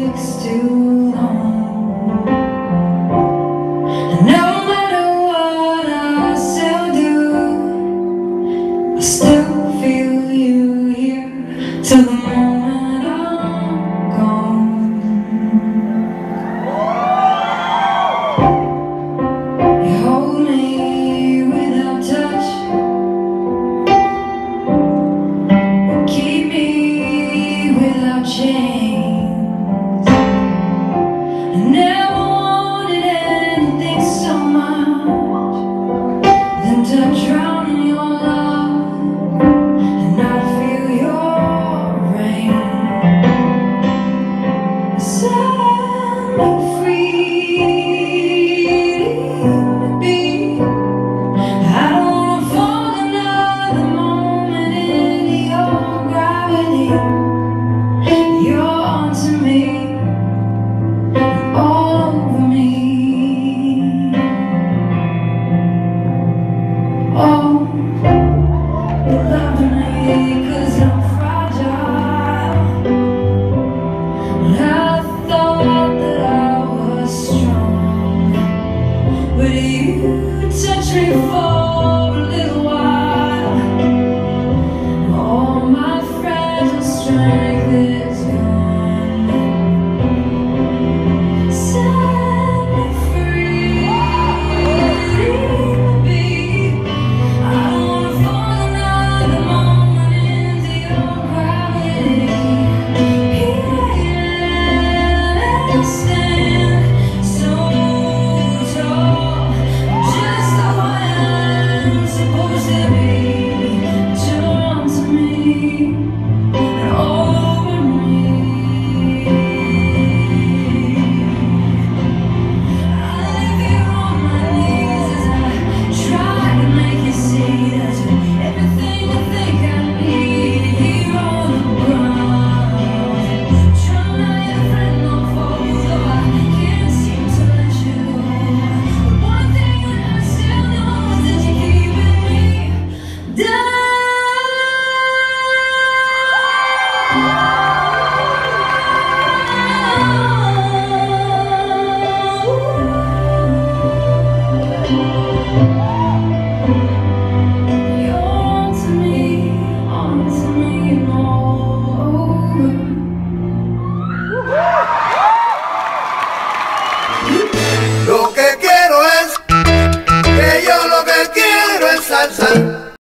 takes too long. And no matter what I still do I still feel you here till the morning. To drown but